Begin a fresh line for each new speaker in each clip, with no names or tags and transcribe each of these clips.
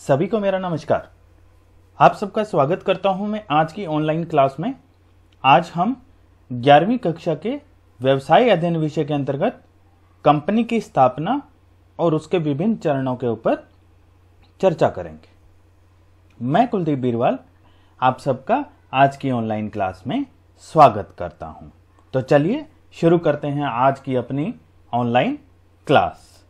सभी को मेरा नमस्कार। आप सबका स्वागत करता हूँ मैं आज की ऑनलाइन क्लास में। आज हम ग्यारहवीं कक्षा के व्यवसाय अध्ययन विषय के अंतर्गत कंपनी की स्थापना और उसके विभिन्न चरणों के ऊपर चर्चा करेंगे। मैं कुलदीप बीरवाल, आप सबका आज की ऑनलाइन क्लास में स्वागत करता हूँ। तो चलिए शुरू करते हैं आज की अपनी ऑनलाइन क्लास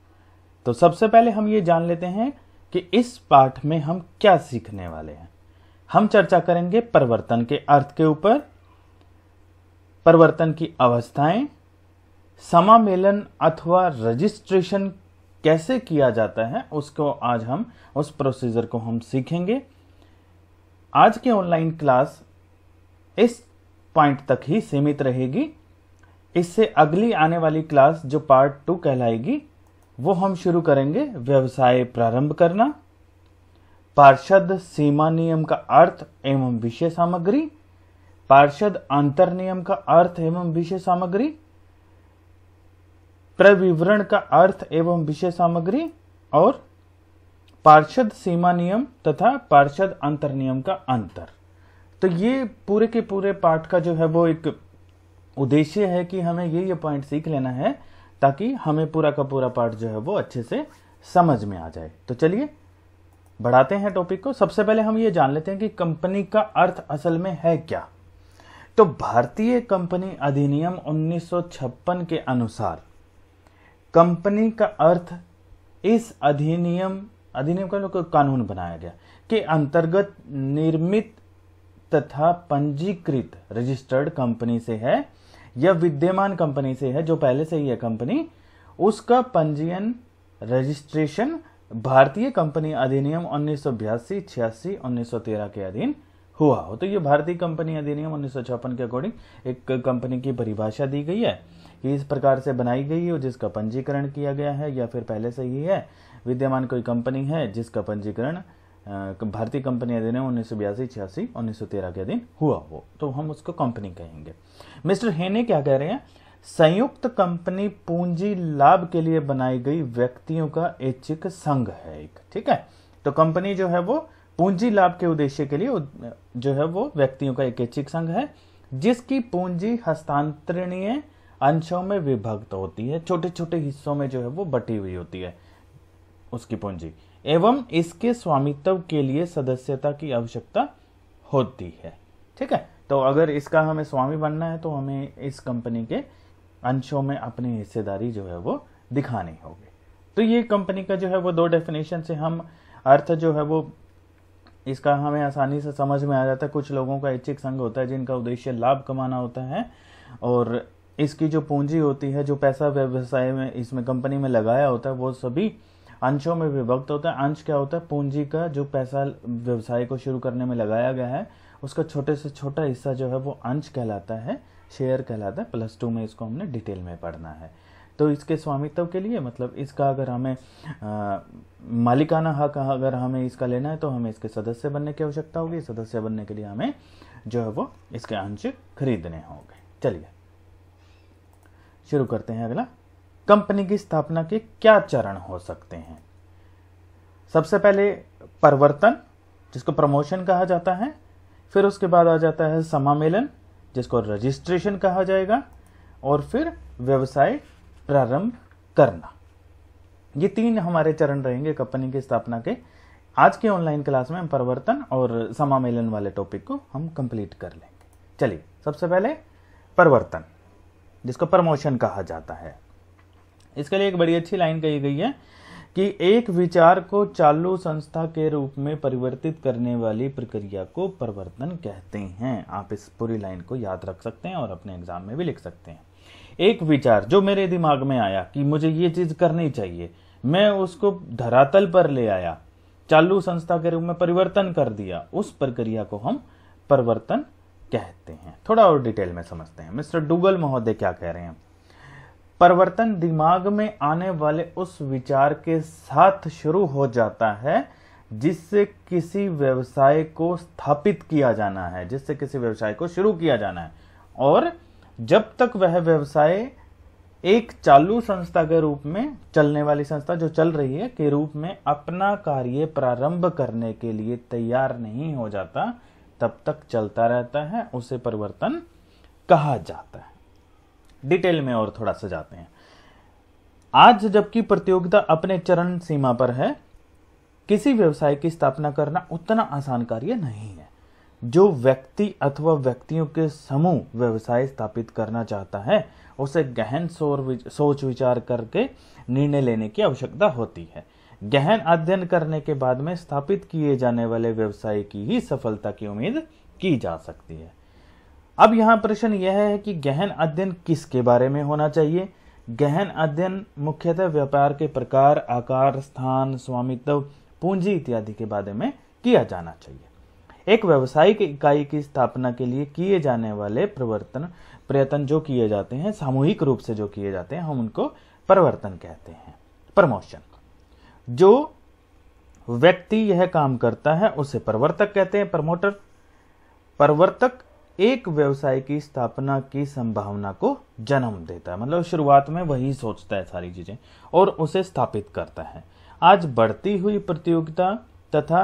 तो सबसे पहले हम ये जान लेते हैं कि इस पाठ में हम क्या सीखने वाले हैं। हम चर्चा करेंगे परिवर्तन के अर्थ के ऊपर, परिवर्तन की अवस्थाएँ, समामेलन अथवा रजिस्ट्रेशन कैसे किया जाता है, उसको आज हम, उस प्रोसीजर को हम सीखेंगे। आज की ऑनलाइन क्लास इस पॉइंट तक ही सीमित रहेगी। इससे अगली आने वाली क्लास जो पार्ट टू कहलाएगी वो हम शुरू करेंगे व्यवसाय प्रारंभ करना, पार्षद सीमा नियम का अर्थ एवं विषय सामग्री, पार्षद अंतर नियम का अर्थ एवं विषय सामग्री, प्रविवरण का अर्थ एवं विषय सामग्री और पार्षद सीमा नियम तथा पार्षद अंतर नियम का अंतर। तो ये पूरे के पूरे पाठ का जो है वो एक उद्देश्य है कि हमें ये ये पॉइंट सीख लेना है ताकि हमें पूरा का पूरा पार्ट जो है वो अच्छे से समझ में आ जाए। तो चलिए, बढ़ाते हैं टॉपिक को। सबसे पहले हम ये जान लेते हैं कि कंपनी का अर्थ असल में है क्या। तो भारतीय कंपनी अधिनियम 1956 के अनुसार कंपनी का अर्थ इस अधिनियम अधिनियम का कानून बनाया गया के अंतर्गत निर्मित तथा पंजीकृत रजिस्टर्ड कंपनी से है या विद्यमान कंपनी से है, जो पहले से ही है कंपनी, उसका पंजीयन रजिस्ट्रेशन भारतीय कंपनी अधिनियम उन्नीस सौ बयासी, छियासी, उन्नीस सौ तेरह के अधीन हुआ हो। तो ये भारतीय कंपनी अधिनियम उन्नीस सौ छप्पन के अकॉर्डिंग एक कंपनी की परिभाषा दी गई है कि इस प्रकार से बनाई गई है, जिसका पंजीकरण किया गया है, या फिर पहले से ही है। विद्यमान कोई कंपनी है जिसका पंजीकरण भारतीय कंपनी अधिनियम उन्नीस सौ बयासी, छियासी, उन्नीस सौ तेरह के अधीन हुआ हो तो हम उसको कंपनी कहेंगे। मिस्टर हेने क्या कह रहे हैं? संयुक्त कंपनी पूंजी लाभ के लिए बनाई गई व्यक्तियों का ऐच्छिक संघ है एक, ठीक है? तो कंपनी जो है वो पूंजी लाभ के उद्देश्य के लिए जो है वो व्यक्तियों का एक ऐच्छिक संघ है, जिसकी पूंजी हस्तांतरणीय अंशों में विभक्त होती है छोटे छोटे हिस्सों में जो है वो बटी हुई होती है उसकी पूंजी। एवं इसके स्वामित्व के लिए सदस्यता की आवश्यकता होती है। ठीक है? तो अगर इसका हमें स्वामी बनना है तो हमें इस कंपनी के अंशों में अपनी हिस्सेदारी जो है वो दिखानी होगी। तो ये कंपनी का जो है वो दो डेफिनेशन से हम अर्थ जो है वो इसका हमें आसानी से समझ में आ जाता है। कुछ लोगों का इच्छिक संघ होता है, जिनका उद्देश्य लाभ कमाना होता है और इसकी जो पूंजी होती है, जो पैसा व्यवसाय में, इसमें, कंपनी में लगाया होता है, वो सभी अंशों में विभक्त होता है। अंश क्या होता है? पूंजी का जो पैसा व्यवसाय को शुरू करने में लगाया गया है उसका छोटे से छोटा हिस्सा जो है वो अंश कहलाता है शेयर कहलाता है। प्लस टू में इसको हमने डिटेल में पढ़ना है। तो इसके स्वामित्व के लिए मतलब इसका अगर हमें आ, मालिकाना हक हाँ अगर हमें इसका लेना है तो हमें इसके सदस्य बनने की आवश्यकता होगी। सदस्य बनने के लिए हमें जो है वो इसके अंश खरीदने होंगे। चलिए शुरू करते हैं अगला। कंपनी की स्थापना के क्या चरण हो सकते हैं? सबसे पहले परिवर्तन, जिसको प्रमोशन कहा जाता है, फिर उसके बाद आ जाता है समामेलन, जिसको रजिस्ट्रेशन कहा जाएगा, और फिर व्यवसाय प्रारंभ करना। ये तीन हमारे चरण रहेंगे कंपनी की स्थापना के। आज के ऑनलाइन क्लास में हम परिवर्तन और समामेलन वाले टॉपिक को हम कंप्लीट कर लेंगे। चलिए, सबसे पहले परिवर्तन, जिसको प्रमोशन कहा जाता है। इसके लिए एक बड़ी अच्छी लाइन कही गई है कि एक विचार को चालू संस्था के रूप में परिवर्तित करने वाली प्रक्रिया को परिवर्तन कहते हैं। आप इस पूरी लाइन को याद रख सकते हैं और अपने एग्ज़ाम में भी लिख सकते हैं। एक विचार जो मेरे दिमाग में आया कि मुझे ये चीज़ करनी चाहिए, मैं उसको धरातल पर ले आया, चालू संस्था के रूप में परिवर्तन कर दिया, उस प्रक्रिया को हम परिवर्तन कहते हैं। थोड़ा और डिटेल में समझते हैं। मिस्टर डूगल महोदय क्या कह रहे हैं? परिवर्तन दिमाग में आने वाले उस विचार के साथ शुरू हो जाता है, जिससे किसी व्यवसाय को स्थापित किया जाना है, जिससे किसी व्यवसाय को शुरू किया जाना है। और जब तक वह व्यवसाय एक चालू संस्था के रूप में, चलने वाली संस्था जो चल रही है, के रूप में अपना कार्य प्रारंभ करने के लिए तैयार नहीं हो जाता, तब तक चलता रहता है, उसे परिवर्तन कहा जाता है। डिटेल में और थोड़ा सा जाते हैं। आज जबकि प्रतियोगिता अपने चरण सीमा पर है, किसी व्यवसाय की स्थापना करना उतना आसान कार्य नहीं है। जो व्यक्ति अथवा व्यक्तियों के समूह व्यवसाय स्थापित करना चाहता है, उसे गहन सोच विचार करके निर्णय लेने की आवश्यकता होती है। गहन अध्ययन करने के बाद में स्थापित किए जाने वाले व्यवसाय की ही सफलता की उम्मीद की जा सकती है। अब यहाँ प्रश्न यह है कि गहन अध्ययन किसके बारे में होना चाहिए? गहन अध्ययन मुख्यतः व्यापार के प्रकार, आकार, स्थान, स्वामित्व, पूंजी इत्यादि के बारे में किया जाना चाहिए। एक व्यवसायिक इकाई की स्थापना के लिए किए जाने वाले प्रवर्तन, प्रयत्न जो किए जाते हैं, सामूहिक रूप से जो किए जाते हैं, हम उनको परिवर्तन कहते हैं। प्रमोशन। जो व्यक्ति यह काम करता है, उसे प्रवर्तक कहते हैं, प्रमोटर। प्रवर्तक एक व्यवसाय की स्थापना की संभावना को जन्म देता है। मतलब शुरुआत में वही सोचता है सारी चीज़ें और उसे स्थापित करता है। आज बढ़ती हुई प्रतियोगिता तथा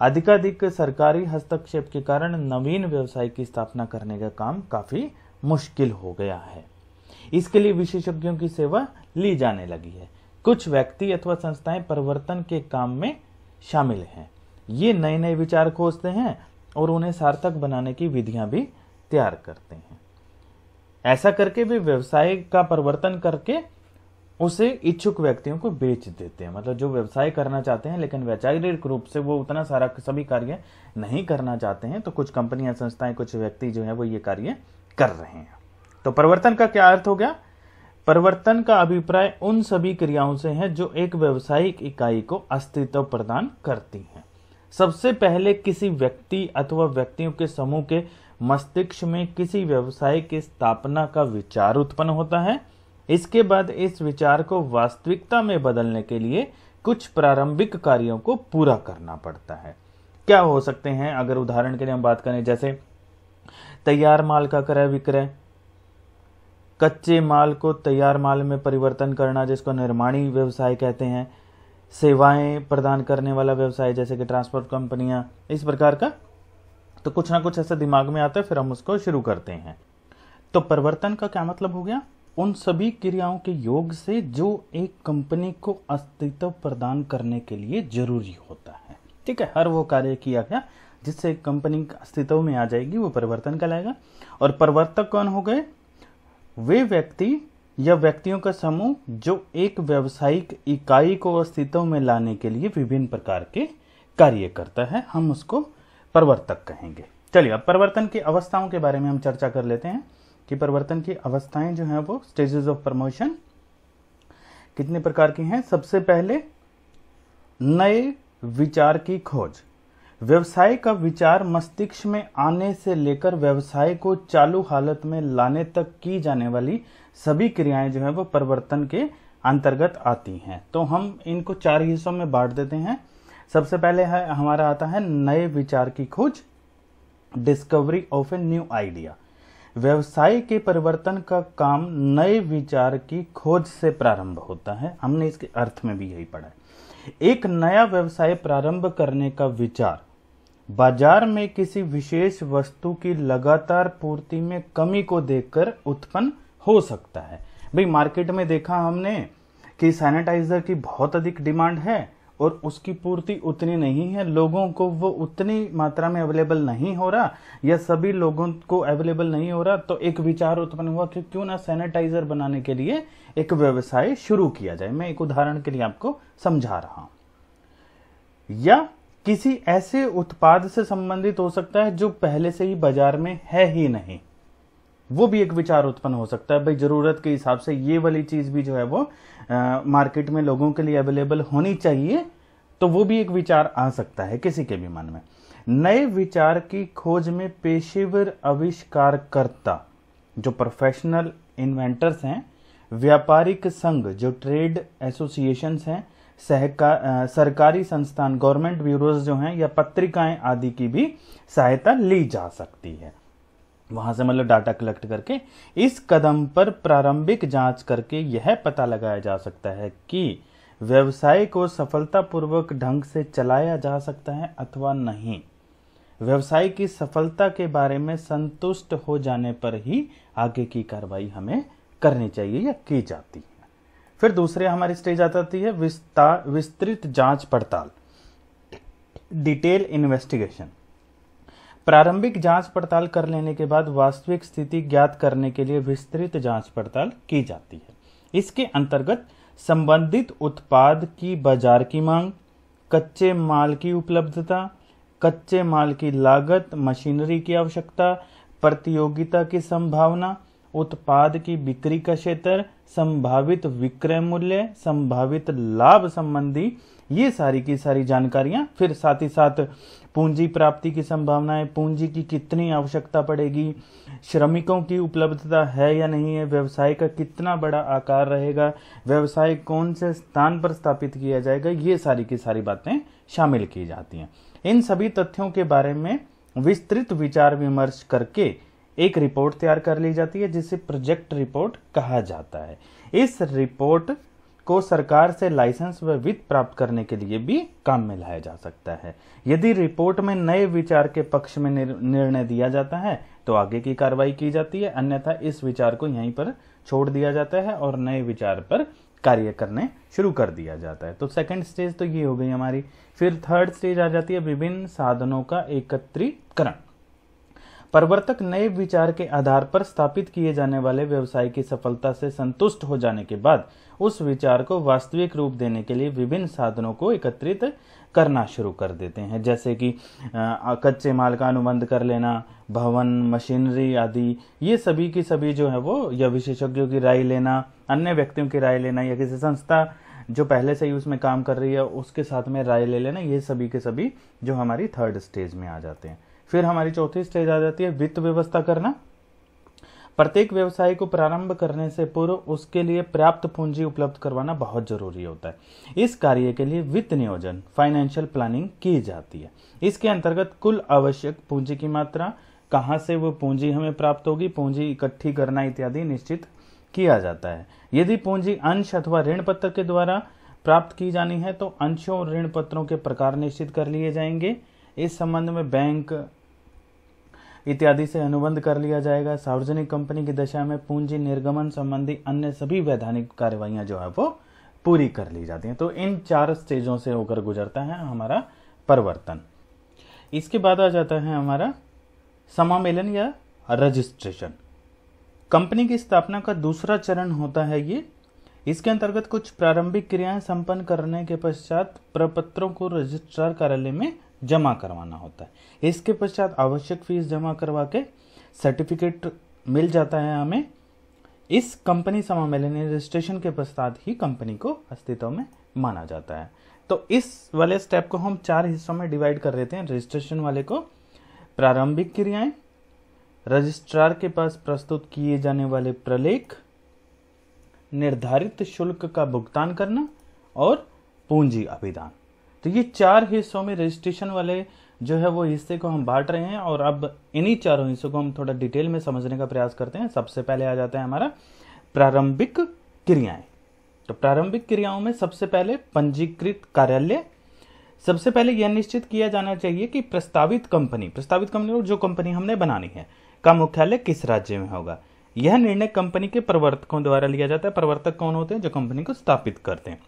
अधिकाधिक सरकारी हस्तक्षेप के कारण नवीन व्यवसाय की स्थापना करने का काम काफ़ी मुश्किल हो गया है। इसके लिए विशेषज्ञों की सेवा ली जाने लगी है। कुछ व्यक्ति अथवा संस्थाएँ परिवर्तन के काम में शामिल हैं। ये नए नए विचार खोजते हैं और उन्हें सार्थक बनाने की विधियाँ भी तैयार करते हैं। ऐसा करके वे व्यवसाय का परिवर्तन करके उसे इच्छुक व्यक्तियों को बेच देते हैं। मतलब जो व्यवसाय करना चाहते हैं, लेकिन वैचारिक रूप से वो उतना सारा सभी कार्य नहीं करना चाहते हैं तो कुछ कंपनियाँ, संस्थाएँ, कुछ व्यक्ति जो है वो ये कार्य कर रहे हैं। तो परिवर्तन का क्या अर्थ हो गया? परिवर्तन का अभिप्राय उन सभी क्रियाओं से है जो एक व्यवसायिक इकाई को अस्तित्व प्रदान करती हैं। सबसे पहले किसी व्यक्ति अथवा व्यक्तियों के समूह के मस्तिष्क में किसी व्यवसाय की स्थापना का विचार उत्पन्न होता है। इसके बाद इस विचार को वास्तविकता में बदलने के लिए कुछ प्रारंभिक कार्यों को पूरा करना पड़ता है। क्या हो सकते हैं? अगर उदाहरण के लिए हम बात करें, जैसे तैयार माल का क्रय विक्रय, कच्चे माल को तैयार माल में परिवर्तन करना जिसको निर्माणी व्यवसाय कहते हैं सेवाएँ प्रदान करने वाला व्यवसाय, जैसे कि ट्रांसपोर्ट कंपनियाँ, इस प्रकार का। तो कुछ ना कुछ ऐसा दिमाग में आता है, फिर हम उसको शुरू करते हैं। तो परिवर्तन का क्या मतलब हो गया? उन सभी क्रियाओं के योग से जो एक कंपनी को अस्तित्व प्रदान करने के लिए ज़रूरी होता है। ठीक है, हर वो कार्य किया गया, जिससे कंपनी अस्तित्व में आ जाएगी, वो परिवर्तन कहलाएगा। और परिवर्तक कौन हो गए? वे व्यक्ति या व्यक्तियों का समूह जो एक व्यावसायिक इकाई को अस्तित्व में लाने के लिए विभिन्न प्रकार के कार्य करता है, हम उसको प्रवर्तक कहेंगे। चलिए, अब परिवर्तन की अवस्थाओं के बारे में हम चर्चा कर लेते हैं कि परिवर्तन की अवस्थाएँ जो हैं वो स्टेजेस ऑफ़ प्रमोशन कितने प्रकार की हैं? सबसे पहले नए विचार की खोज। व्यवसाय का विचार मस्तिष्क में आने से लेकर व्यवसाय को चालू हालत में लाने तक की जाने वाली सभी क्रियाएँ जो है वो परिवर्तन के अंतर्गत आती हैं। तो हम इनको चार हिस्सों में बांट देते हैं। सबसे पहले है, हमारा आता है नए विचार की खोज discovery of a new idea व्यवसाय के परिवर्तन का काम नए विचार की खोज से प्रारंभ होता है। हमने इसके अर्थ में भी यही पढ़ा है। एक नया व्यवसाय प्रारंभ करने का विचार। बाज़ार में किसी विशेष वस्तु की लगातार पूर्ति में कमी को देखकर उत्पन्न हो सकता है। भाई, मार्केट में देखा हमने कि सैनिटाइजर की बहुत अधिक डिमांड है और उसकी पूर्ति उतनी नहीं है। लोगों को वो उतनी मात्रा में अवेलेबल नहीं हो रहा। या सभी लोगों को अवेलेबल नहीं हो रहा तो एक विचार उत्पन्न हुआ कि क्यों ना सैनिटाइजर बनाने के लिए एक व्यवसाय शुरू किया जाए। मैं एक उदाहरण के लिए आपको समझा रहा हूँ। या किसी ऐसे उत्पाद से संबंधित हो सकता है जो पहले से ही बाज़ार में है ही नहीं। वो भी एक विचार उत्पन्न हो सकता है। भाई ज़रूरत के हिसाब से ये वाली चीज़ भी जो है वो आ, मार्केट में लोगों के लिए अवेलेबल होनी चाहिए तो वो भी एक विचार आ सकता है किसी के भी मन में। नए विचार की खोज में पेशेवर आविष्कारकर्ता जो प्रोफेशनल इन्वेंटर्स हैं व्यापारिक संघ जो ट्रेड एसोसिएशन हैं सहकार सरकारी संस्थान गवर्नमेंट ब्यूरोज जो हैं या पत्रिकाएँ आदि की भी सहायता ली जा सकती है। वहाँ से मतलब डाटा कलेक्ट करके इस कदम पर प्रारंभिक जाँच करके यह पता लगाया जा सकता है कि व्यवसाय को सफलतापूर्वक ढंग से चलाया जा सकता है अथवा नहीं। व्यवसाय की सफलता के बारे में संतुष्ट हो जाने पर ही आगे की कार्रवाई हमें करनी चाहिए या की जाती है। फिर दूसरे हमारी स्टेज आ जाती है विस्तार विस्तृत जाँच पड़ताल। Detail investigation. प्रारंभिक जाँच पड़ताल कर लेने के बाद वास्तविक स्थिति ज्ञात करने के लिए विस्तृत जाँच पड़ताल की जाती है। इसके अंतर्गत संबंधित उत्पाद की बाज़ार की मांग, कच्चे माल की उपलब्धता, कच्चे माल की लागत, मशीनरी की आवश्यकता, प्रतियोगिता की संभावना उत्पाद की बिक्री का क्षेत्र, संभावित विक्रय मूल्य, संभावित लाभ संबंधी ये सारी की सारी जानकारियाँ। फिर साथ ही साथ पूंजी प्राप्ति की संभावनाएँ, पूंजी की कितनी आवश्यकता पड़ेगी, श्रमिकों की उपलब्धता है या नहीं है, व्यवसाय का कितना बड़ा आकार रहेगा, व्यवसाय कौन से स्थान पर स्थापित किया जाएगा, ये सारी की सारी बातें शामिल की जाती हैं। इन सभी तथ्यों के बारे में विस्तृत विचार विमर्श करके एक रिपोर्ट तैयार कर ली जाती है, जिसे प्रोजेक्ट रिपोर्ट कहा जाता है। इस रिपोर्ट को सरकार से लाइसेंस व वित्त प्राप्त करने के लिए भी काम में लाया जा सकता है। यदि रिपोर्ट में नए विचार के पक्ष में निर्णय दिया जाता है तो आगे की कार्रवाई की जाती है। अन्यथा इस विचार को यहीं पर छोड़ दिया जाता है और नए विचार पर कार्य करने शुरू कर दिया जाता है। तो सेकंड स्टेज तो ये हो गई हमारी। फिर थर्ड स्टेज आ जाती है विभिन्न साधनों का एकत्रीकरण। प्रवर्तक नए विचार के आधार पर स्थापित किए जाने वाले व्यवसाय की सफलता से संतुष्ट हो जाने के बाद उस विचार को वास्तविक रूप देने के लिए विभिन्न साधनों को एकत्रित करना शुरू कर देते हैं। जैसे कि कच्चे माल का अनुबंध कर लेना, भवन, मशीनरी आदि, ये सभी की सभी जो है वो, या विशेषज्ञों की राय लेना, अन्य व्यक्तियों की राय लेना, या किसी संस्था जो पहले से ही उसमें काम कर रही है, उसके साथ में राय ले लेना, ये सभी के सभी जो हमारी थर्ड स्टेज में आ जाते हैं। फिर हमारी चौथी स्टेज आ जाती है वित्त व्यवस्था करना। प्रत्येक व्यवसाय को प्रारंभ करने से पूर्व उसके लिए पर्याप्त पूंजी उपलब्ध करवाना बहुत ज़रूरी होता है। इस कार्य के लिए वित्त नियोजन फाइनेंशियल प्लानिंग की जाती है। इसके अंतर्गत कुल आवश्यक पूंजी की मात्रा, कहाँ से वो पूंजी हमें प्राप्त होगी, पूंजी इकट्ठी करना इत्यादि निश्चित किया जाता है। यदि पूंजी अंश अथवा ऋण पत्र के द्वारा प्राप्त की जानी है तो अंशों और ऋण पत्रों के प्रकार निश्चित कर लिए जाएँगे। इस संबंध में बैंक इत्यादि से अनुबंध कर लिया जाएगा। सार्वजनिक कंपनी की दशा में पूंजी निर्गमन संबंधी अन्य सभी वैधानिक कार्यवाहियाँ जो है वो पूरी कर ली जाती हैं। तो इन चार स्टेजों से होकर गुजरता है हमारा परिवर्तन। इसके बाद आ जाता है हमारा समामेलन या रजिस्ट्रेशन। कंपनी की स्थापना का दूसरा चरण होता है ये। इसके अंतर्गत कुछ प्रारंभिक क्रियाएँ संपन्न करने के पश्चात प्रपत्रों को रजिस्ट्रार कार्यालय में जमा करवाना होता है। इसके पश्चात आवश्यक फ़ीस जमा करवा के सर्टिफिकेट मिल जाता है हमें। इस कंपनी समामेलन रजिस्ट्रेशन के पश्चात ही कंपनी को अस्तित्व में माना जाता है। तो इस वाले स्टेप को हम चार हिस्सों में डिवाइड कर देते हैं। रजिस्ट्रेशन वाले को प्रारंभिक क्रियाएँ रजिस्ट्रार के पास प्रस्तुत किए जाने वाले प्रलेख, निर्धारित शुल्क का भुगतान करना और पूंजी अभिदान। तो ये चार हिस्सों में रजिस्ट्रेशन वाले जो है वो हिस्से को हम बांट रहे हैं और अब इन्हीं चारों हिस्सों को हम थोड़ा डिटेल में समझने का प्रयास करते हैं। सबसे पहले आ जाता है हमारा प्रारंभिक क्रियाएँ। तो प्रारंभिक क्रियाओं में सबसे पहले पंजीकृत कार्यालय। सबसे पहले यह निश्चित किया जाना चाहिए कि प्रस्तावित कंपनी प्रस्तावित कंपनी जो कंपनी हमने बनानी है, का मुख्यालय किस राज्य में होगा। यह निर्णय कंपनी के प्रवर्तकों द्वारा लिया जाता है। प्रवर्तक कौन होते हैं? जो कंपनी को स्थापित करते हैं।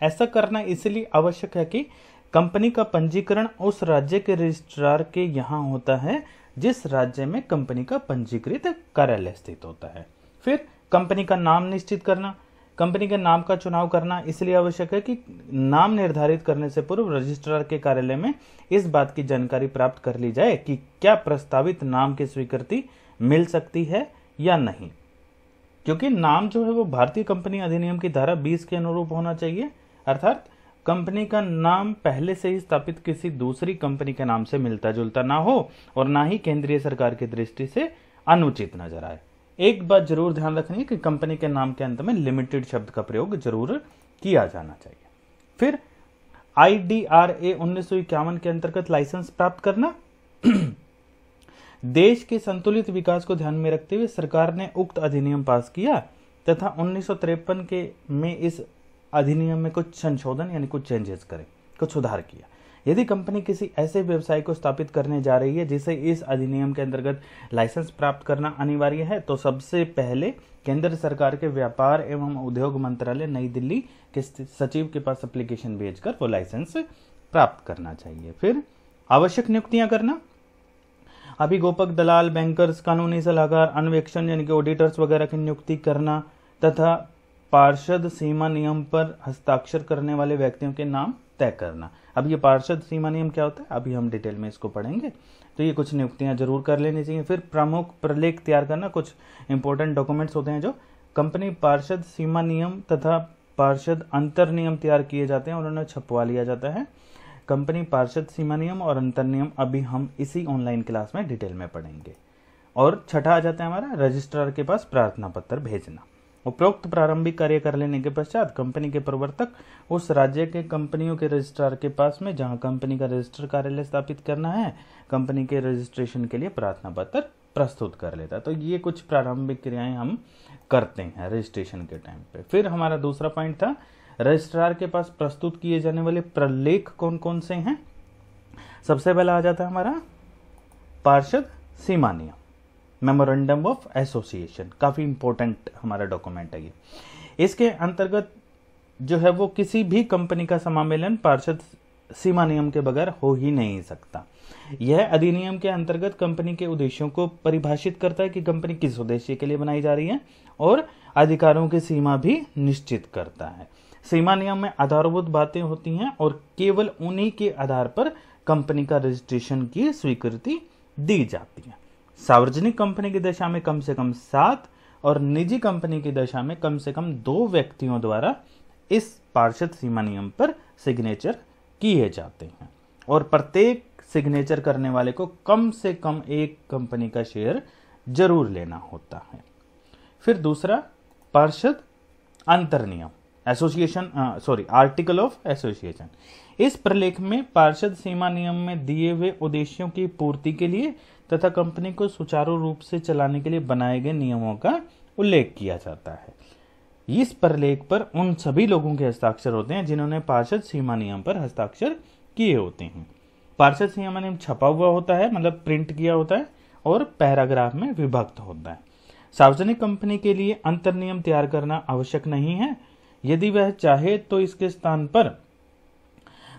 ऐसा करना इसलिए आवश्यक है कि कंपनी का पंजीकरण उस राज्य के रजिस्ट्रार के यहाँ होता है, जिस राज्य में कंपनी का पंजीकृत कार्यालय स्थित होता है। फिर कंपनी का नाम निश्चित करना, कंपनी के नाम का चुनाव करना इसलिए आवश्यक है कि नाम निर्धारित करने से पूर्व रजिस्ट्रार के कार्यालय में इस बात की जानकारी प्राप्त कर ली जाए कि क्या प्रस्तावित नाम की स्वीकृति मिल सकती है या नहीं। क्योंकि नाम जो है वो भारतीय कंपनी अधिनियम की धारा 20 के अनुरूप होना चाहिए। अर्थात कंपनी का नाम पहले से ही स्थापित किसी दूसरी कंपनी के नाम से मिलता जुलता ना हो और ना ही केंद्रीय सरकार की दृष्टि से अनुचित नज़र आए। एक बात ज़रूर ध्यान रखनी है कि कंपनी के नाम के अंत में लिमिटेड शब्द का प्रयोग ज़रूर किया जाना चाहिए। फिर आई डी आर ए उन्नीस सौ इक्यावन के अंतर्गत लाइसेंस प्राप्त करना। देश के संतुलित विकास को ध्यान में रखते हुए सरकार ने उक्त अधिनियम पास किया तथा उन्नीस सौ तिरपन के में इस अधिनियम में कुछ संशोधन यानी कुछ चेंजेस करें, कुछ सुधार किया। यदि कंपनी किसी ऐसे व्यवसाय को स्थापित करने जा रही है जिसे इस अधिनियम के अंतर्गत लाइसेंस प्राप्त करना अनिवार्य है तो सबसे पहले केंद्र सरकार के व्यापार एवं उद्योग मंत्रालय नई दिल्ली के सचिव के पास एप्लीकेशन भेजकर वो लाइसेंस प्राप्त करना चाहिए। फिर आवश्यक नियुक्तियाँ करना। अभी गोपक दलाल बैंकर्स कानूनी सलाहकार अन्वेक्षण यानी कि ऑडिटर्स वगैरह की नियुक्ति करना तथा पार्षद सीमा नियम पर हस्ताक्षर करने वाले व्यक्तियों के नाम तय करना। अब ये पार्षद सीमा नियम क्या होता है? अभी हम डिटेल में इसको पढ़ेंगे। तो ये कुछ नियुक्तियाँ ज़रूर कर लेनी चाहिए। फिर प्रमुख प्रलेख तैयार करना। कुछ इंपॉर्टेंट डॉक्यूमेंट्स होते हैं जो कंपनी पार्षद सीमा नियम तथा पार्षद अंतर नियम तैयार किए जाते हैं और उन्हें छपवा लिया जाता है। कंपनी पार्षद सीमा नियम और अंतर नियम अभी हम इसी ऑनलाइन क्लास में डिटेल में पढ़ेंगे। और छठा आ जाता है हमारा रजिस्ट्रार के पास प्रार्थना पत्र भेजना। उपरोक्त प्रारंभिक कार्य कर लेने के पश्चात कंपनी के प्रवर्तक उस राज्य के कंपनियों के रजिस्ट्रार के पास में, जहाँ कंपनी का रजिस्टर कार्यालय स्थापित करना है, कंपनी के रजिस्ट्रेशन के लिए प्रार्थना पत्र प्रस्तुत कर लेता तो ये कुछ प्रारंभिक क्रियाएँ हम करते हैं रजिस्ट्रेशन के टाइम पे। फिर हमारा दूसरा पॉइंट था, रजिस्ट्रार के पास प्रस्तुत किए जाने वाले प्रलेख कौन कौन से हैं? सबसे पहला आ जाता है हमारा पार्षद सीमा नियम मेमोरेंडम ऑफ़ एसोसिएशन काफ़ी इंपॉर्टेंट हमारा डॉक्यूमेंट है ये। इसके अंतर्गत जो है वो किसी भी कंपनी का समामेलन पार्षद सीमा नियम के बगैर हो ही नहीं सकता। यह अधिनियम के अंतर्गत कंपनी के उद्देश्यों को परिभाषित करता है कि कंपनी किस उद्देश्य के लिए बनाई जा रही है और अधिकारों की सीमा भी निश्चित करता है। सीमा नियम में आधारभूत बातें होती हैं और केवल उन्हीं के आधार पर कंपनी का रजिस्ट्रेशन की स्वीकृति दी जाती है। सार्वजनिक कंपनी की दशा में कम से कम सात और निजी कंपनी की दशा में कम से कम दो व्यक्तियों द्वारा इस पार्षद सीमा नियम पर सिग्नेचर किए जाते हैं। और प्रत्येक सिग्नेचर करने वाले को कम से कम एक कंपनी का शेयर ज़रूर लेना होता है। फिर दूसरा, पार्षद अंतर नियम, association sorry, article of association. इस प्रलेख में पार्षद सीमा नियम में दिए हुए उद्देश्यों की पूर्ति के लिए तथा कंपनी को सुचारू रूप से चलाने के लिए बनाए गए नियमों का उल्लेख किया जाता है। इस प्रलेख पर उन सभी लोगों के हस्ताक्षर होते हैं जिन्होंने पार्षद सीमा नियम पर हस्ताक्षर किए होते हैं। पार्षद सीमा नियम छपा हुआ होता है मतलब प्रिंट किया होता है और पैराग्राफ में विभक्त होता है। सार्वजनिक कंपनी के लिए अंतर नियम तैयार करना आवश्यक नहीं है। यदि वह चाहे तो इसके स्थान पर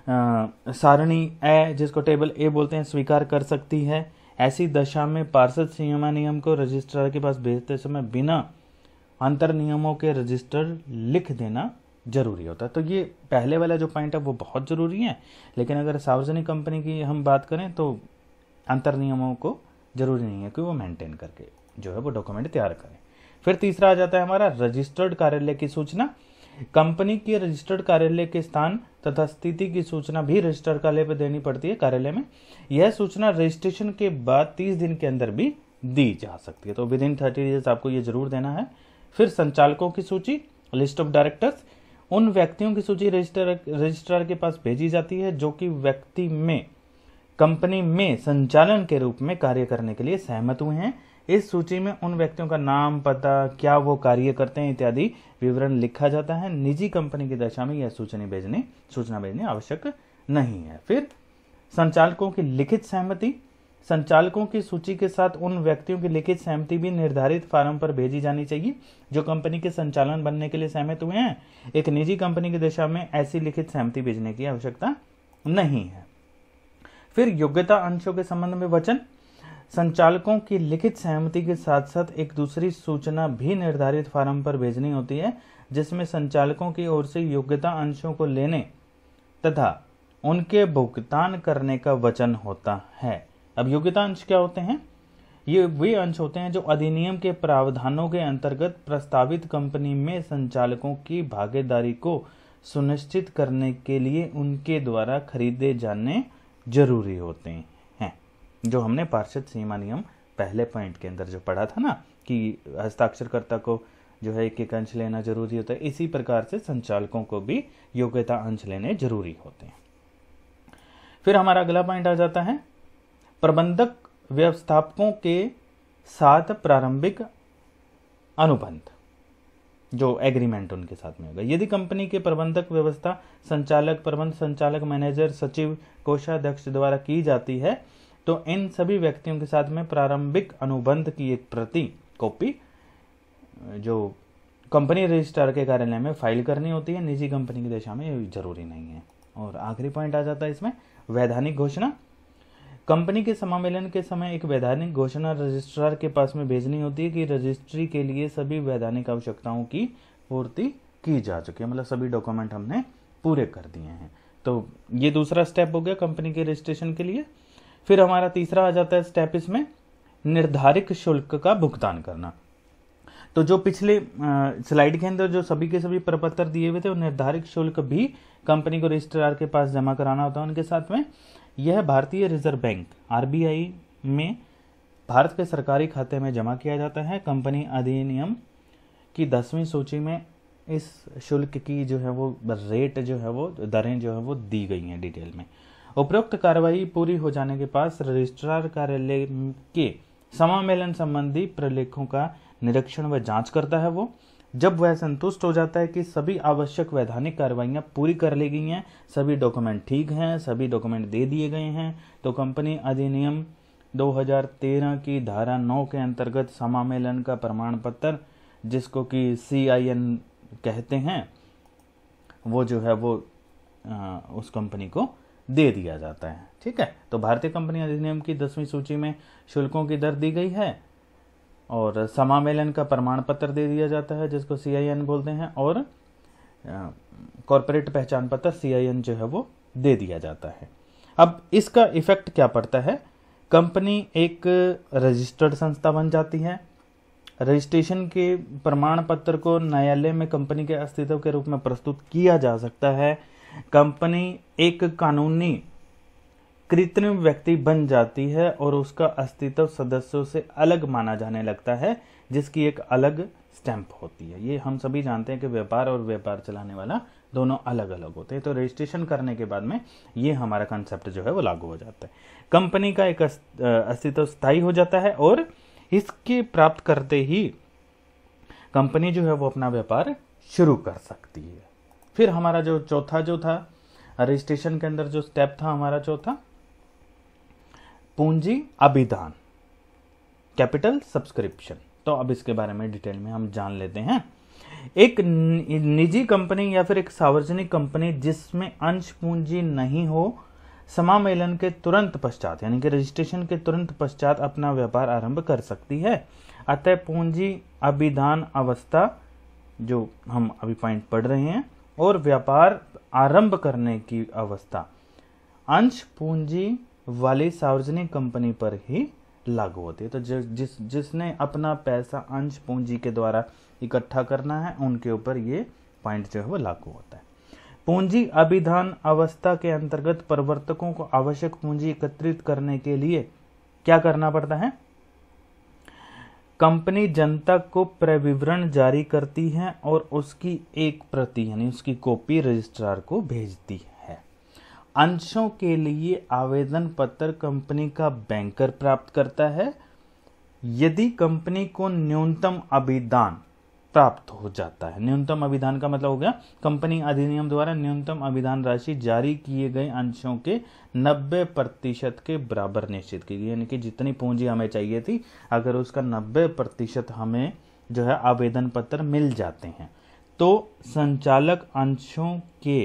सारणी ए, जिसको टेबल ए बोलते हैं, स्वीकार कर सकती है। ऐसी दशा में पार्षद सीमा नियम को रजिस्ट्रार के पास भेजते समय बिना अंतर नियमों के रजिस्टर लिख देना ज़रूरी होता है। तो ये पहले वाला जो पॉइंट है, वो बहुत ज़रूरी है। लेकिन अगर सार्वजनिक कंपनी की हम बात करें तो अंतर नियमों को ज़रूरी नहीं है कि वो मेंटेन करके जो है, वो डॉक्यूमेंट तैयार करें। फिर तीसरा आ जाता है हमारा रजिस्टर्ड कार्यालय की सूचना। कंपनी के रजिस्टर्ड कार्यालय के स्थान तथा स्थिति की सूचना भी रजिस्टर्ड कार्यालय पर देनी पड़ती है कार्यालय में। यह सूचना रजिस्ट्रेशन के बाद तीस दिन के अंदर भी दी जा सकती है। तो विद इन थर्टी डेज़ आपको ये ज़रूर देना है। फिर संचालकों की सूची, लिस्ट ऑफ़ डायरेक्टर्स, उन व्यक्तियों की सूची रजिस्टर रजिस्ट्रार के पास भेजी जाती है जो कि व्यक्ति में, कंपनी में संचालन के रूप में कार्य करने के लिए सहमत हुए हैं। इस सूची में उन व्यक्तियों का नाम, पता, क्या वो कार्य करते हैं इत्यादि विवरण लिखा जाता है। निजी कंपनी की दशा में यह सूचना भेजने सूचना भेजने आवश्यक नहीं है। फिर, संचालकों की लिखित सहमति। संचालकों की सूची के साथ उन व्यक्तियों की लिखित सहमति भी निर्धारित फार्म पर भेजी जानी चाहिए, जो कंपनी के संचालन बनने के लिए सहमत हुए हैं। एक निजी कंपनी की दिशा में ऐसी लिखित सहमति भेजने की आवश्यकता नहीं है। फिर योग्यता अंशों के संबंध में वचन। संचालकों की लिखित सहमति के साथ साथ एक दूसरी सूचना भी निर्धारित फार्म पर भेजनी होती है, जिसमें संचालकों की ओर से योग्यता अंशों को लेने तथा उनके भुगतान करने का वचन होता है। अब योग्यता अंश क्या होते हैं? ये वे अंश होते हैं जो अधिनियम के प्रावधानों के अंतर्गत प्रस्तावित कंपनी में संचालकों की भागीदारी को सुनिश्चित करने के लिए उनके द्वारा खरीदे जाने ज़रूरी होते हैं। जो हमने पार्षद सीमा नियम पहले पॉइंट के अंदर जो पढ़ा था ना, कि हस्ताक्षरकर्ता को जो है एक एक अंश लेना ज़रूरी होता है, इसी प्रकार से संचालकों को भी योग्यता अंश लेने ज़रूरी होते हैं। फिर हमारा अगला पॉइंट आ जाता है, प्रबंधक व्यवस्थापकों के साथ प्रारंभिक अनुबंध, जो एग्रीमेंट उनके साथ में होगा। यदि कंपनी के प्रबंधक व्यवस्था संचालक, प्रबंध संचालक मैनेजर सचिव, कोषाध्यक्ष द्वारा की जाती है तो इन सभी व्यक्तियों के साथ में प्रारंभिक अनुबंध की एक प्रति कॉपी, जो कंपनी रजिस्ट्रार के कार्यालय में फ़ाइल करनी होती है, निजी कंपनी की दिशा में ज़रूरी नहीं है। और आखिरी पॉइंट आ जाता है इसमें, वैधानिक घोषणा। कंपनी के समामेलन के समय एक वैधानिक घोषणा रजिस्ट्रार के पास में भेजनी होती है कि रजिस्ट्री के लिए सभी वैधानिक आवश्यकताओं की पूर्ति की जा चुकी है मतलब सभी डॉक्यूमेंट हमने पूरे कर दिए हैं। तो ये दूसरा स्टेप हो गया कंपनी के रजिस्ट्रेशन के लिए। फिर हमारा तीसरा आ जाता है स्टेप इसमें, निर्धारित शुल्क का भुगतान करना। तो जो पिछले स्लाइड के अंदर जो सभी के सभी प्रपत्र दिए हुए थे, वो निर्धारित शुल्क भी कंपनी को रजिस्ट्रार के पास जमा कराना होता है उनके साथ में। यह भारतीय रिज़र्व बैंक आरबीआई में भारत के सरकारी खाते में जमा किया जाता है। कंपनी अधिनियम की दसवीं सूची में इस शुल्क की जो है वो रेट जो है वो, दरें जो है वो दी गई हैं डिटेल में। उपरोक्त कार्रवाई पूरी हो जाने के पास रजिस्ट्रार कार्यालय के समामेलन संबंधी प्रलेखों का निरीक्षण व जाँच करता है वो। जब वह संतुष्ट हो जाता है कि सभी आवश्यक वैधानिक कार्रवाइयाँ पूरी कर ली गई हैं सभी डॉक्यूमेंट ठीक हैं सभी डॉक्यूमेंट दे दिए गए हैं तो कंपनी अधिनियम 2013 की धारा 9 के अंतर्गत समामेलन का प्रमाण पत्र जिसको कि सी कहते हैं वो जो है वो आ, उस कंपनी को दे दिया जाता है। ठीक है? तो भारतीय कंपनी अधिनियम की दसवीं सूची में शुल्कों की दर दी गई है और समामेलन का प्रमाण पत्र दे दिया जाता है, जिसको सीआईएन बोलते हैं, और कॉरपोरेट पहचान पत्र सीआईएन जो है वो दे दिया जाता है। अब इसका इफ़ेक्ट क्या पड़ता है? कंपनी एक रजिस्टर्ड संस्था बन जाती है। रजिस्ट्रेशन के प्रमाण पत्र को न्यायालय में कंपनी के अस्तित्व के रूप में प्रस्तुत किया जा सकता है। कंपनी एक कानूनी कृत्रिम व्यक्ति बन जाती है और उसका अस्तित्व सदस्यों से अलग माना जाने लगता है, जिसकी एक अलग स्टैंप होती है। ये हम सभी जानते हैं कि व्यापार और व्यापार चलाने वाला दोनों अलग अलग होते हैं। तो रजिस्ट्रेशन करने के बाद में ये हमारा कंसेप्ट जो है वो लागू हो जाता है। कंपनी का एक अस्तित्व स्थायी हो जाता है और इसके प्राप्त करते ही कंपनी जो है वो अपना व्यापार शुरू कर सकती है। फिर हमारा जो चौथा जो था रजिस्ट्रेशन के अंदर जो स्टेप था हमारा चौथा, पूंजी अभिधान कैपिटल सब्सक्रिप्शन तो अब इसके बारे में डिटेल में हम जान लेते हैं। एक निजी कंपनी या फिर एक सार्वजनिक कंपनी जिसमें अंश पूंजी नहीं हो, समामेलन के तुरंत पश्चात, यानी कि रजिस्ट्रेशन के तुरंत पश्चात अपना व्यापार आरंभ कर सकती है। अतः पूंजी अभिधान अवस्था, जो हम अभी पॉइंट पढ़ रहे हैं और व्यापार आरंभ करने की अवस्था। अंश पूंजी वाली सार्वजनिक कंपनी पर ही लागू होती है। तो जिस जिसने अपना पैसा अंश पूंजी के द्वारा इकट्ठा करना है, उनके ऊपर ये पॉइंट जो है वो लागू होता है। पूंजी अभिधान अवस्था के अंतर्गत प्रवर्तकों को आवश्यक पूंजी एकत्रित करने के लिए क्या करना पड़ता है? कंपनी जनता को प्रविवरण जारी करती है और उसकी एक प्रति, यानी उसकी कॉपी रजिस्ट्रार को भेजती है। अंशों के लिए आवेदन पत्र कंपनी का बैंकर प्राप्त करता है। यदि कंपनी को न्यूनतम अभिदान प्राप्त हो जाता है। न्यूनतम अभिधान का मतलब हो गया, कंपनी अधिनियम द्वारा न्यूनतम अभिधान राशि जारी किए गए अंशों के 90 प्रतिशत के बराबर निश्चित की गई यानी कि जितनी पूंजी हमें चाहिए थी, अगर उसका 90 प्रतिशत हमें जो है आवेदन पत्र मिल जाते हैं तो संचालक अंशों के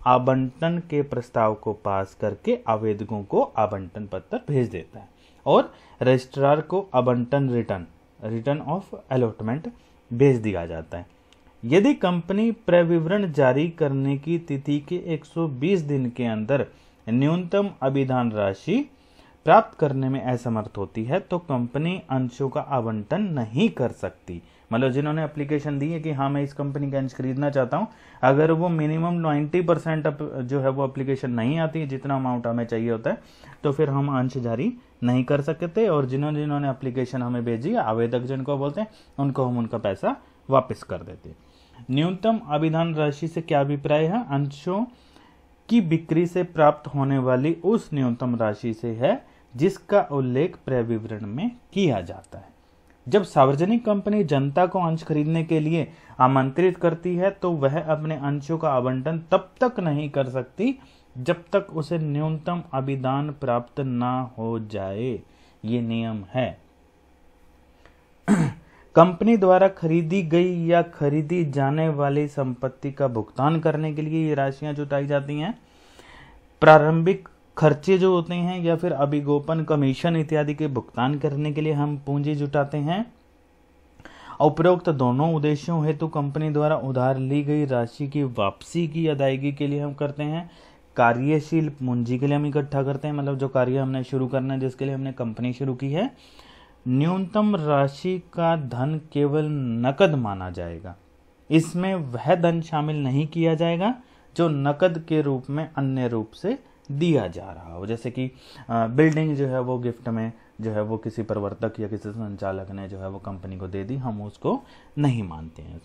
आवंटन के प्रस्ताव को पास करके आवेदकों को आवंटन पत्र भेज देता है। और रजिस्ट्रार को आवंटन रिटर्न रिटर्न ऑफ़ अलॉटमेंट भेज दिया जाता है। यदि कंपनी प्रविवरण जारी करने की तिथि के 120 दिन के अंदर न्यूनतम अभिधान राशि प्राप्त करने में असमर्थ होती है तो कंपनी अंशों का आवंटन नहीं कर सकती। मतलब जिन्होंने एप्लीकेशन दी है कि हाँ मैं इस कंपनी के अंश खरीदना चाहता हूँ, अगर वो मिनिमम 90 परसेंट जो है वो एप्लीकेशन नहीं आती, जितना अमाउंट हमें चाहिए होता है तो फिर हम अंश जारी नहीं कर सकते और जिन्होंने जिन्होंने एप्लीकेशन हमें भेजी आवेदक जिनको बोलते हैं, उनको हम उनका पैसा वापस कर देते न्यूनतम अभिधान राशि से क्या अभिप्राय है? अंशों की बिक्री से प्राप्त होने वाली उस न्यूनतम राशि से है, जिसका उल्लेख प्रविवरण में किया जाता है। जब सार्वजनिक कंपनी जनता को अंश खरीदने के लिए आमंत्रित करती है तो वह अपने अंशों का आवंटन तब तक नहीं कर सकती जब तक उसे न्यूनतम अभिदान प्राप्त ना हो जाए, ये नियम है। कंपनी द्वारा खरीदी गई या खरीदी जाने वाली संपत्ति का भुगतान करने के लिए ये राशियाँ जुटाई जाती हैं। प्रारंभिक खर्चे जो होते हैं या फिर अभिगोपन कमीशन इत्यादि के भुगतान करने के लिए हम पूंजी जुटाते हैं। उपरोक्त दोनों उद्देश्यों हेतु कंपनी द्वारा उधार ली गई राशि की वापसी की अदायगी के लिए हम करते हैं। कार्यशील पूंजी के लिए हम इकट्ठा करते हैं मतलब जो कार्य हमने शुरू करना है, जिसके लिए हमने कंपनी शुरू की है, न्यूनतम राशि का धन केवल नकद माना जाएगा। इसमें वह धन शामिल नहीं किया जाएगा, जो नकद के रूप में अन्य रूप से दिया जा रहा हो। जैसे कि बिल्डिंग जो है वो गिफ्ट में जो है वो किसी प्रवर्तक या किसी संचालक ने जो है वो कंपनी को दे दी, हम उसको नहीं मानते हैं।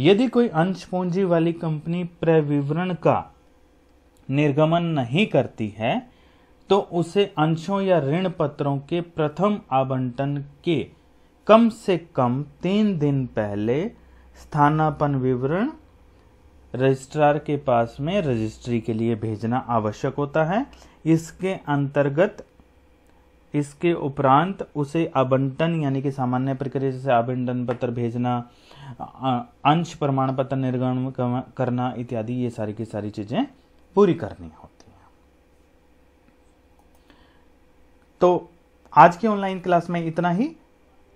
यदि कोई अंश पूंजी वाली कंपनी प्रविवरण का निर्गमन नहीं करती है तो उसे अंशों या ऋण पत्रों के प्रथम आवंटन के कम से कम तीन दिन पहले स्थानापन विवरण रजिस्ट्रार के पास में रजिस्ट्री के लिए भेजना आवश्यक होता है। इसके अंतर्गत, इसके उपरांत उसे आवंटन, यानी कि सामान्य प्रक्रिया जैसे आवंटन पत्र भेजना अंश प्रमाण पत्र निर्गम करना इत्यादि, ये सारी की सारी चीज़ें पूरी करनी होती है। तो आज की ऑनलाइन क्लास में इतना ही।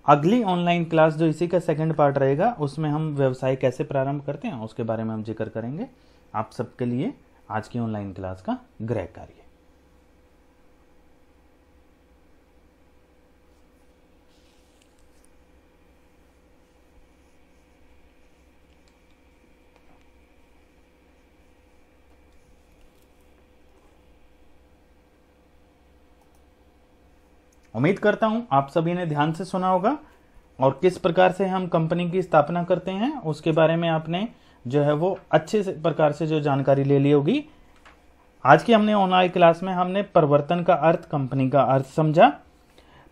अगली ऑनलाइन क्लास जो इसी का सेकंड पार्ट रहेगा, उसमें हम व्यवसाय कैसे प्रारंभ करते हैं, उसके बारे में हम ज़िक्र करेंगे। आप सबके लिए आज की ऑनलाइन क्लास का गृह कार्य। उम्मीद करता हूँ आप सभी ने ध्यान से सुना होगा और किस प्रकार से हम कंपनी की स्थापना करते हैं, उसके बारे में आपने जो है वो अच्छे से प्रकार से जो जानकारी ले ली होगी। आज की हमने ऑनलाइन क्लास में हमने परिवर्तन का अर्थ कंपनी का अर्थ समझा।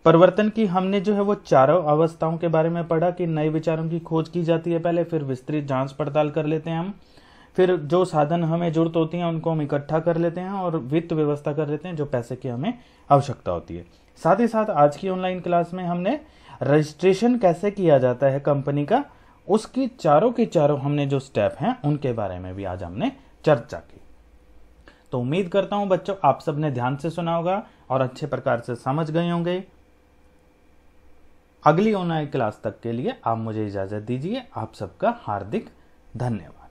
परिवर्तन की हमने जो है वो चारों अवस्थाओं के बारे में पढ़ा कि नए विचारों की खोज की जाती है पहले, फिर विस्तृत जाँच पड़ताल कर लेते हैं हम। फिर जो साधन हमें ज़रूरत होती है, उनको हम इकट्ठा कर लेते हैं और वित्त व्यवस्था कर लेते हैं जो पैसे की हमें आवश्यकता होती है। साथ ही साथ आज की ऑनलाइन क्लास में हमने रजिस्ट्रेशन कैसे किया जाता है कंपनी का, उसकी चारों के चारों हमने जो स्टेप हैं, उनके बारे में भी आज हमने चर्चा की। तो उम्मीद करता हूँ बच्चों आप सबने ध्यान से सुना होगा और अच्छे प्रकार से समझ गए होंगे। अगली ऑनलाइन क्लास तक के लिए आप मुझे इजाज़त दीजिए। आप सबका हार्दिक धन्यवाद।